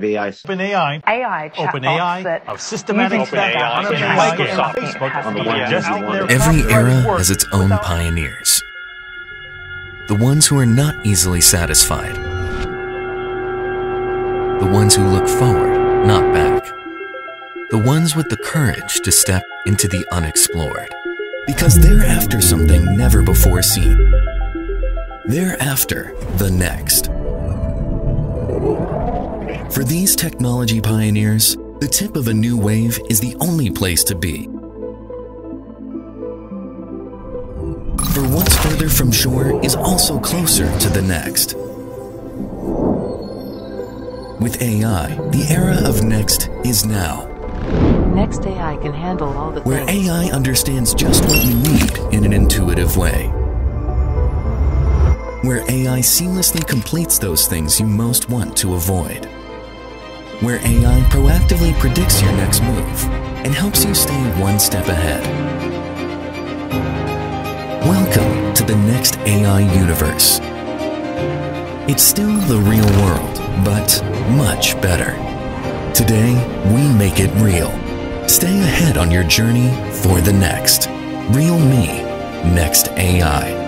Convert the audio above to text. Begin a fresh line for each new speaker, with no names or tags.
generative AI.
OpenAI,
AI
OpenAI, of systematic
using
stuff
data
Microsoft, Facebook,
happen.
yeah, just
On the one
their
hand,
Every era has its own pioneers. The ones who are not easily satisfied. The ones who look forward, not back. The ones with the courage to step into the unexplored. Because they're after something never before seen. They're after the next. For these technology pioneers, the tip of a new wave is the only place to be. For what's further from shore is also closer to the next. With AI, the era of next is now,
Next AI can handle all the
where
things.
AI understands just what you need in an intuitive way. Where AI seamlessly completes those things you most want to avoid. Where AI proactively predicts your next move and helps you stay one step ahead. Welcome to the next AI universe. It's still the real world, but much better. Today, we make it real. Stay ahead on your journey for the next. realme, Next AI.